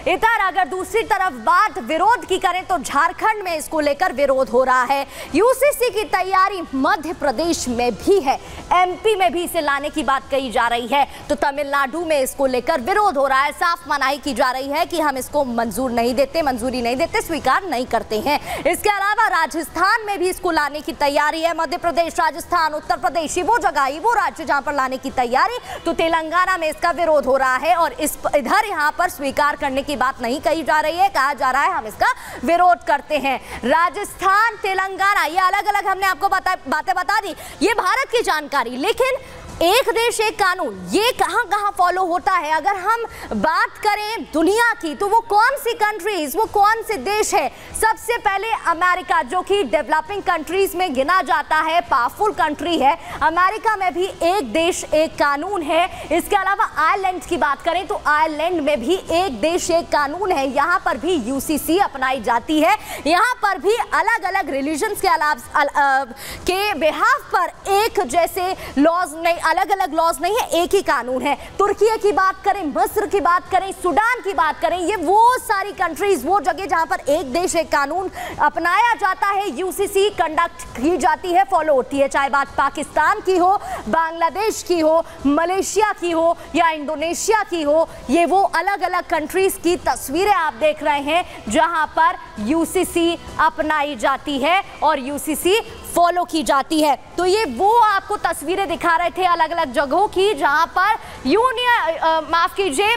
इधर अगर दूसरी तरफ़ बात विरोध की करें तो झारखंड में इसको लेकर विरोध हो रहा है। यूसीसी की तैयारी मध्य प्रदेश में भी है। एमपी में भी इसे लाने की बात कही जा रही है। तो तमिलनाडु में इसको लेकर विरोध हो रहा है। साफ़ मनाही की जा रही है कि हम इसको मंजूर नहीं देते, मंजूरी नहीं देते, स्वीकार नहीं करते हैं। इसके अलावा राजस्थान में भी इसको लाने की तैयारी है। मध्य प्रदेश, राजस्थान, उत्तर प्रदेश वो जगह वो राज्य जहाँ पर लाने की तैयारी। तो तेलंगाना में इसका विरोध हो रहा है और इस इधर यहाँ पर स्वीकार करने की बात नहीं कही जा रही है, कहा जा रहा है, हम इसका विरोध करते हैं। राजस्थान, तेलंगाना, ये अलग अलग हमने आपको बातें बता दी। ये भारत की जानकारी। लेकिन एक देश, एक कानून। ये कहाँ कहाँ फॉलो होता है? अगर हम बात करें दुनिया की तो वो कौन सी कंट्रीज़ वो कौन से देश है? सबसे पहले अमेरिका, जो कि डेवलपिंग कंट्रीज़ में गिना जाता है पावरफुल कंट्री है। अमेरिका में भी एक देश, एक कानून है। इसके अलावा आयरलैंड की बात करें तो आयरलैंड में भी एक देश, एक कानून है। यहाँ पर भी यूसीसी अपनाई जाती है। यहाँ पर भी अलग अलग रिलीजन के अलावा के बिहाफ पर एक जैसे लॉज नहीं अलग अलग लॉज नहीं है, एक ही कानून है। तुर्की की बात करें, मिस्र की बात करें, सूडान की बात करें, ये वो सारी कंट्रीज़ वो जगह जहाँ पर एक देश, एक कानून अपनाया जाता है। यूसीसी कंडक्ट की जाती है फॉलो होती है, चाहे बात पाकिस्तान की हो, बांग्लादेश की हो, मलेशिया की हो, या इंडोनेशिया की हो, ये वो अलग अलग कंट्रीज़ की तस्वीरें आप देख रहे हैं, जहाँ पर यूसीसी अपनाई जाती है और यूसीसी फॉलो की जाती है। तो ये वो आपको तस्वीरें दिखा रहे थे अलग अलग जगहों की, जहाँ पर यूनियन माफ़ कीजिए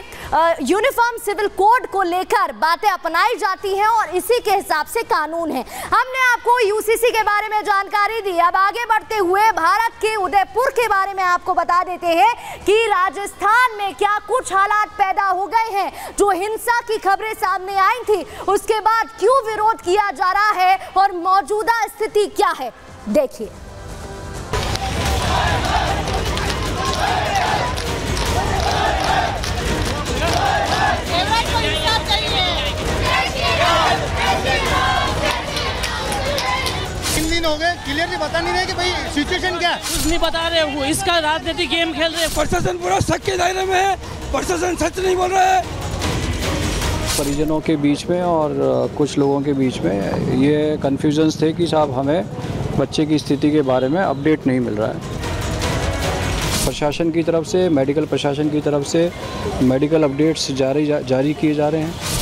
यूनिफॉर्म सिविल कोड को लेकर बातें अपनाई जाती हैं और इसी के हिसाब से कानून है। हमने आपको यूसीसी के बारे में जानकारी दी। अब आगे बढ़ते हुए भारत के उदयपुर के बारे में आपको बता देते हैं कि राजस्थान में क्या कुछ हालात पैदा हो गए हैं। जो हिंसा की खबरें सामने आई थी, उसके बाद क्यों विरोध किया जा रहा है और मौजूदा स्थिति क्या है? देखिए। हो गए क्लियरली बता नहीं रहे कि भाई सिचुएशन क्या है। कुछ नहीं बता रहे वो इसका राजनीतिक गेम खेल रहे प्रशासन पूरा शक के दायरे में है प्रशासन सच नहीं बोल रहा है। परिजनों के बीच में और कुछ लोगों के बीच में ये कन्फ्यूजन्स थे कि साहब हमें बच्चे की स्थिति के बारे में अपडेट नहीं मिल रहा है। प्रशासन की तरफ़ से मेडिकल प्रशासन की तरफ़ से मेडिकल अपडेट्स जारी जा, जारी किए जा रहे हैं।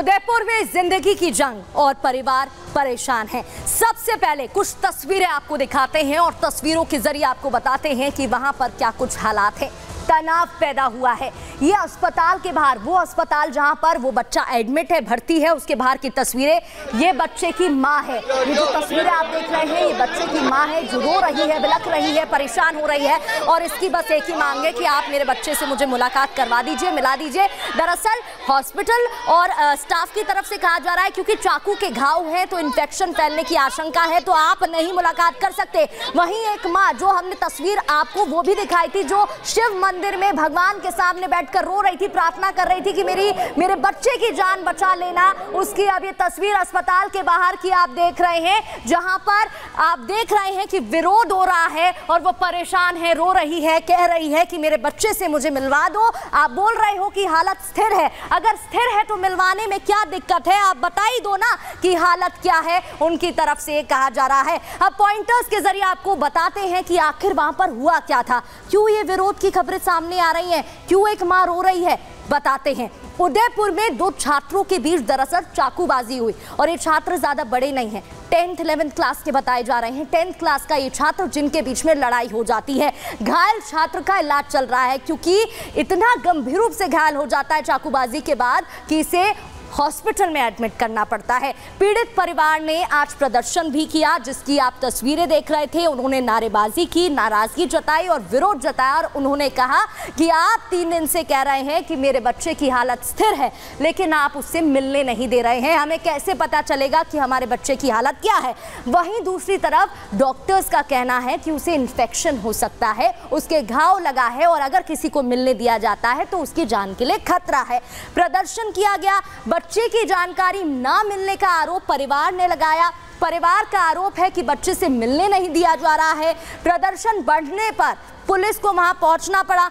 उदयपुर में ज़िंदगी की जंग और परिवार परेशान है। सबसे पहले कुछ तस्वीरें आपको दिखाते हैं और तस्वीरों के ज़रिए आपको बताते हैं कि वहाँ पर क्या कुछ हालात है। तनाव पैदा हुआ है। ये अस्पताल के बाहर, वो अस्पताल जहाँ पर वो बच्चा एडमिट है, भर्ती है, उसके बाहर की तस्वीरें, ये बच्चे की माँ है। ये जो तस्वीरें आप देख रहे हैं, ये बच्चे की माँ है, जो रो रही है, बिलख रही है, परेशान हो रही है, और इसकी बस एक ही मांग है कि आप मेरे बच्चे से मुझे मुलाकात करवा दीजिए, मिला दीजिए। दरअसल हॉस्पिटल और स्टाफ की तरफ़ से कहा जा रहा है, क्योंकि चाकू के घाव हैं तो इन्फेक्शन फैलने की आशंका है तो आप नहीं मुलाकात कर सकते। वहीं एक माँ, जो हमने तस्वीर आपको, वो भी दिखाई थी, जो शिव मंदिर में भगवान के सामने बैठकर रो रही थी, प्रार्थना कर रही थी कि मेरी, मेरे बच्चे की जान बचा लेना। उसकी अब ये तस्वीर अस्पताल के बाहर की आप देख रहे हैं, जहाँ पर आप देख रहे हैं कि विरोध हो रहा है और वो परेशान है, रो रही है, कह रही है कि मेरे बच्चे से मुझे मिलवा दो। आप बोल रहे हो कि हालत स्थिर है। अगर स्थिर है तो मिलवाने में क्या दिक्कत है? आप बता ही दो ना कि हालत क्या है। उनकी तरफ़ से कहा जा रहा है। अब पॉइंटर्स के ज़रिए आपको बताते हैं कि आखिर वहाँ पर हुआ क्या था। क्यों ये विरोध की खबरें सामने आ रही हैं। क्यों एक माँ रो रही है? बताते हैं। उदयपुर में दो छात्रों के बीच दरअसल चाकूबाजी हुई और ये छात्र ज़्यादा बड़े नहीं हैं। टेंथ, इलेवेंथ क्लास के बताए जा रहे हैं। टेंथ क्लास का ये छात्र जिनके बीच में लड़ाई हो जाती है। घायल छात्र का इलाज चल रहा है क्योंकि इतना गंभीर रूप से घायल हो जाता है चाकूबाजी के बाद कि इसे हॉस्पिटल में एडमिट करना पड़ता है। पीड़ित परिवार ने आज प्रदर्शन भी किया, जिसकी आप तस्वीरें देख रहे थे। उन्होंने नारेबाजी की, नाराज़गी जताई और विरोध जताया और उन्होंने कहा कि आप तीन दिन से कह रहे हैं कि मेरे बच्चे की हालत स्थिर है, लेकिन आप उससे मिलने नहीं दे रहे हैं। हमें कैसे पता चलेगा कि हमारे बच्चे की हालत क्या है? वहीं दूसरी तरफ़ डॉक्टर्स का कहना है कि उसे इन्फेक्शन हो सकता है, उसके घाव लगा है और अगर किसी को मिलने दिया जाता है तो उसकी जान के लिए खतरा है। प्रदर्शन किया गया बच्चे की जानकारी ना मिलने का आरोप परिवार ने लगाया। परिवार का आरोप है कि बच्चे से मिलने नहीं दिया जा रहा है। प्रदर्शन बढ़ने पर पुलिस को वहाँ पहुँचना पड़ा।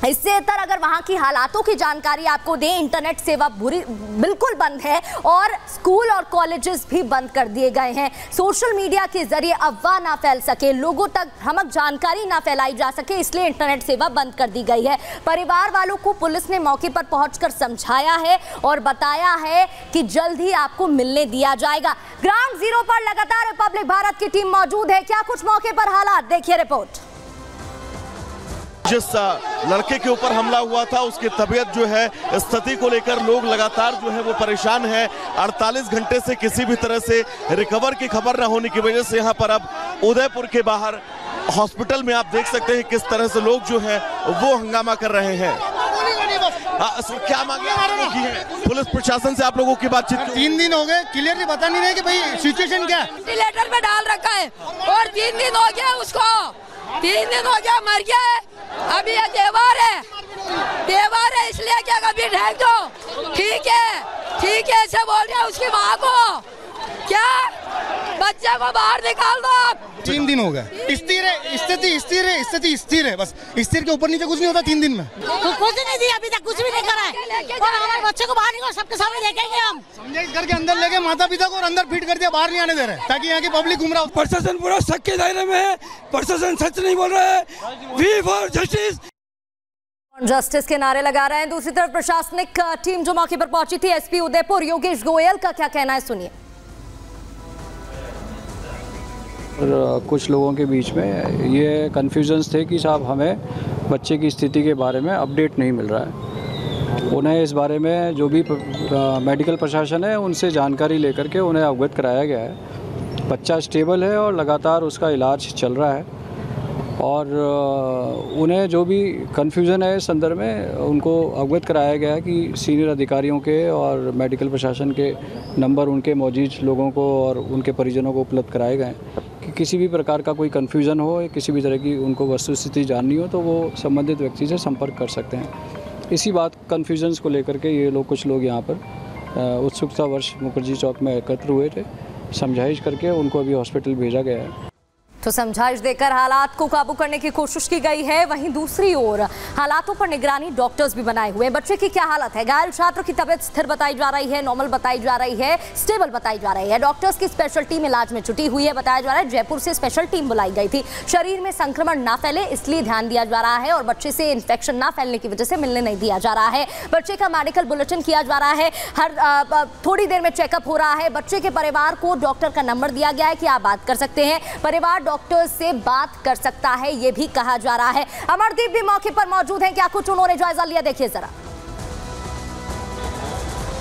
इससे इतर अगर वहाँ की हालातों की जानकारी आपको दें, इंटरनेट सेवा बुरी, बिल्कुल बंद है और स्कूल और कॉलेजेस भी बंद कर दिए गए हैं। सोशल मीडिया के ज़रिए अफवाह ना फैल सके, लोगों तक भ्रमक जानकारी ना फैलाई जा सके, इसलिए इंटरनेट सेवा बंद कर दी गई है। परिवार वालों को पुलिस ने मौके पर पहुंचकर समझाया है और बताया है कि जल्द ही आपको मिलने दिया जाएगा। ग्राउंड ज़ीरो पर लगातार रिपब्लिक भारत की टीम मौजूद है। क्या कुछ मौके पर हालात? देखिए रिपोर्ट। जिस लड़के के ऊपर हमला हुआ था उसकी तबीयत जो है स्थिति को लेकर लोग लगातार जो है वो परेशान है। 48 घंटे से किसी भी तरह से रिकवर की खबर न होने की वजह से यहाँ पर अब उदयपुर के बाहर हॉस्पिटल में आप देख सकते हैं किस तरह से लोग जो है वो हंगामा कर रहे हैं। आ, सर, क्या मांगे की है? पुलिस प्रशासन से आप लोगों की बातचीत तीन दिन हो गए क्लियरली बता नहीं रहे कि भाई सिचुएशन क्या है। डाल रखा है और तीन दिन हो गया उसको। तीन दिन हो गया मर गया है। अभी ये देवार है। देवार है, इसलिए क्या कभी ढेक दो। ठीक है ठीक है, ऐसे बोल रहे उसकी माँ को। क्या? बच्चे को बाहर निकाल दो आप। तीन दिन हो गए। स्थिर है स्थिति स्थिर है स्थिति स्थिर है बस। स्थिर के ऊपर नीचे कुछ नहीं होता तीन दिन में। तो कुछ नहीं दिया अभी तक कुछ भी नहीं करा है। और हमारे बच्चे को बाहर निकाल सबके सामने देखेंगे हम। समझे? घर के अंदर लेके माता पिता को और अंदर फिट कर दिया बाहर नहीं आने दे रहे। ताकि यहाँ की पब्लिक घूम रहा हो। प्रशासन पूरा शक के दायरे में है। प्रशासन सच नहीं बोल रहा है। वी फॉर जस्टिस जस्टिस के नारे लगा रहे हैं। दूसरी तरफ़ प्रशासनिक टीम जो मौके पर पहुँची थी एसपी उदयपुर योगेश गोयल का क्या कहना है सुनिए। कुछ लोगों के बीच में ये कन्फ्यूजन्स थे कि साहब हमें बच्चे की स्थिति के बारे में अपडेट नहीं मिल रहा है। उन्हें इस बारे में जो भी मेडिकल प्रशासन है, उनसे जानकारी लेकर के उन्हें अवगत कराया गया है। बच्चा स्टेबल है और लगातार उसका इलाज चल रहा है। और उन्हें जो भी कन्फ्यूज़न है इस संदर्भ में, उनको अवगत कराया गया है कि सीनियर अधिकारियों के और मेडिकल प्रशासन के नंबर उनके मौजूद लोगों को और उनके परिजनों को उपलब्ध कराए गए हैं। कि किसी भी प्रकार का कोई कन्फ्यूज़न हो या किसी भी तरह की उनको वस्तुस्थिति जाननी हो तो वो संबंधित व्यक्ति से संपर्क कर सकते हैं। इसी बात कन्फ्यूजन्स को लेकर के ये लोग, कुछ लोग यहाँ पर उत्सुकता वर्ष मुखर्जी चौक में एकत्र हुए थे। समझाइश करके उनको अभी हॉस्पिटल भेजा गया है। तो समझाइश देकर हालात को काबू करने की कोशिश की गई है। वहीं दूसरी ओर हालातों पर निगरानी डॉक्टर्स भी बनाए हुए हैं। बच्चे की क्या हालत है? घायल छात्र की तबीयत स्थिर बताई जा रही है, नॉर्मल बताई जा रही है, स्टेबल बताई जा रही है। डॉक्टर्स की स्पेशल टीम इलाज में छुटी हुई है। बताया जा रहा है जयपुर से स्पेशल टीम बुलाई गई थी। शरीर में संक्रमण ना फैले, इसलिए ध्यान दिया जा रहा है और बच्चे से इन्फेक्शन ना फैलने की वजह से मिलने नहीं दिया जा रहा है। बच्चे का मेडिकल बुलेटिन किया जा रहा है। हर थोड़ी देर में चेकअप हो रहा है। बच्चे के परिवार को डॉक्टर का नंबर दिया गया है कि आप बात कर सकते हैं। परिवार डॉक्टर से बात कर सकता है, ये भी कहा जा रहा है। अमरदीप भी मौके पर मौजूद हैं। क्या कुछ उन्होंने जायजा लिया? देखिए जरा।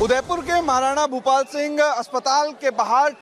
उदयपुर के महाराणा भूपाल सिंह अस्पताल के बाहर